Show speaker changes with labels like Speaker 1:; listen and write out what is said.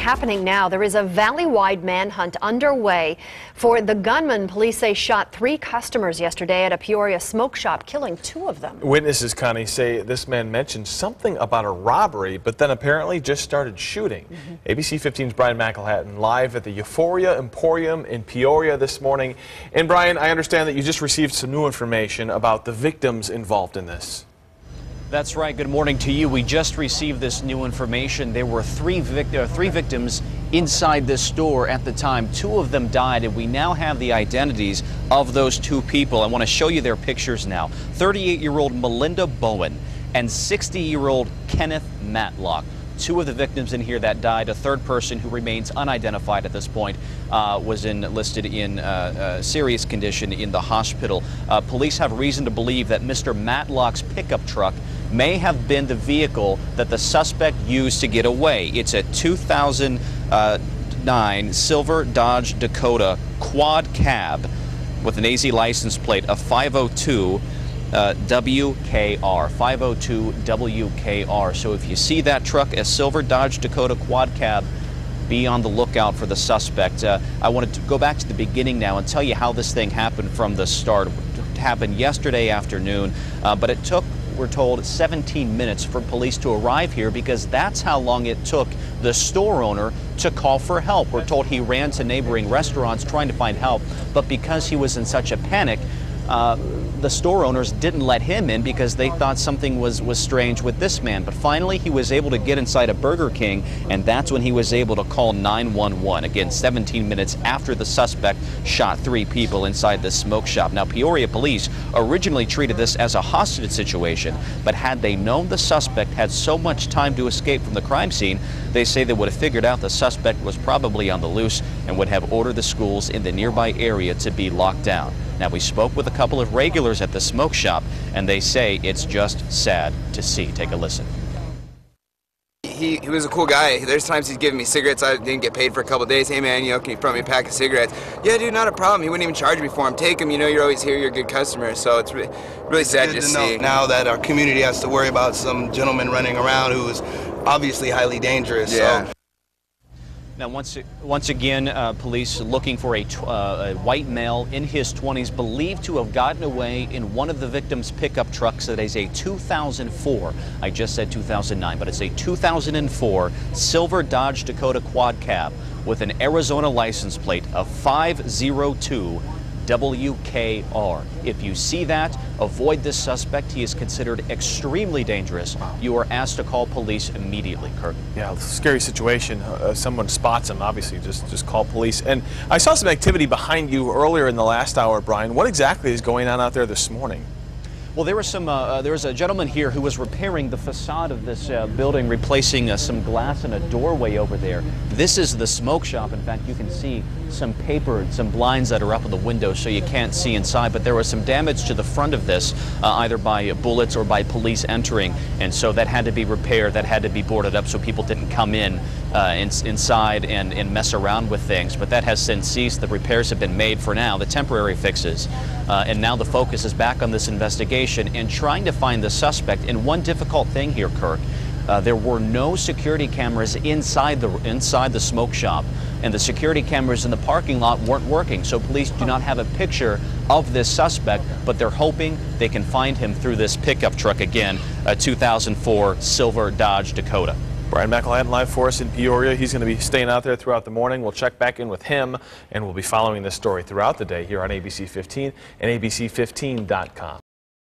Speaker 1: happening now. There is a valley-wide manhunt underway for the gunman police say shot three customers yesterday at a Peoria smoke shop, killing two of them.
Speaker 2: Witnesses, Connie, say this man mentioned something about a robbery, but then apparently just started shooting. Mm -hmm. ABC 15's Brian McElhatton live at the Euphoria Emporium in Peoria this morning. And Brian, I understand that you just received some new information about the victims involved in this.
Speaker 3: That's right. Good morning to you. We just received this new information. There were three, uh, three victims inside this store at the time. Two of them died, and we now have the identities of those two people. I want to show you their pictures now. 38-year-old Melinda Bowen and 60-year-old Kenneth Matlock two of the victims in here that died. A third person who remains unidentified at this point uh, was in, listed in uh, uh, serious condition in the hospital. Uh, police have reason to believe that Mr. Matlock's pickup truck may have been the vehicle that the suspect used to get away. It's a 2009 silver Dodge Dakota quad cab with an AZ license plate of 502 uh, WKR, 502 WKR. So if you see that truck, a silver Dodge Dakota quad cab, be on the lookout for the suspect. Uh, I wanted to go back to the beginning now and tell you how this thing happened from the start. It happened yesterday afternoon, uh, but it took we're told 17 minutes for police to arrive here because that's how long it took the store owner to call for help. We're told he ran to neighboring restaurants trying to find help, but because he was in such a panic, uh, the store owners didn't let him in because they thought something was, was strange with this man. But finally, he was able to get inside a Burger King, and that's when he was able to call 911. Again, 17 minutes after the suspect shot three people inside the smoke shop. Now, Peoria police originally treated this as a hostage situation, but had they known the suspect had so much time to escape from the crime scene, they say they would have figured out the suspect was probably on the loose and would have ordered the schools in the nearby area to be locked down. Now, we spoke with a couple of regulars at the smoke shop, and they say it's just sad to see. Take a listen.
Speaker 4: He, he was a cool guy. There's times he's giving me cigarettes. I didn't get paid for a couple days. Hey man, you know, can you front me a pack of cigarettes? Yeah, dude, not a problem. He wouldn't even charge me for them. Take them. You know, you're always here. You're a good customer. So it's really, really sad
Speaker 5: to,
Speaker 4: to
Speaker 5: see. Now that our community has to worry about some gentleman running around who is obviously highly dangerous.
Speaker 4: Yeah.
Speaker 5: So.
Speaker 3: Now, once, once again, uh, police looking for a, uh, a, white male in his 20s believed to have gotten away in one of the victim's pickup trucks that is a 2004. I just said 2009, but it's a 2004 silver Dodge Dakota quad cab with an Arizona license plate of 502 WKR. If you see that, avoid this suspect. He is considered extremely dangerous. You are asked to call police immediately, Kirk.
Speaker 2: Yeah, scary situation. Uh, someone spots him, obviously, just, just call police. And I saw some activity behind you earlier in the last hour, Brian. What exactly is going on out there this morning?
Speaker 3: Well, there was some. Uh, uh, there was a gentleman here who was repairing the facade of this uh, building, replacing uh, some glass in a doorway over there. This is the smoke shop. In fact, you can see some paper and some blinds that are up in the window, so you can't see inside. But there was some damage to the front of this, uh, either by bullets or by police entering, and so that had to be repaired. That had to be boarded up so people didn't come in, uh, in inside and, and mess around with things. But that has since ceased. The repairs have been made for now, the temporary fixes, and now the focus is back on this investigation investigation and trying to find the suspect. And one difficult thing here, Kirk, uh, there were no security cameras inside the inside the smoke shop, and the security cameras in the parking lot weren't working. So police do not have a picture of this suspect, but they're hoping they can find him through this pickup truck again, a 2004 silver Dodge Dakota.
Speaker 2: Brian McElhatton live for us in Peoria. He's going to be staying out there throughout the morning. We'll check back in with him, and we'll be following this story throughout the day here on ABC 15 and ABC15.com.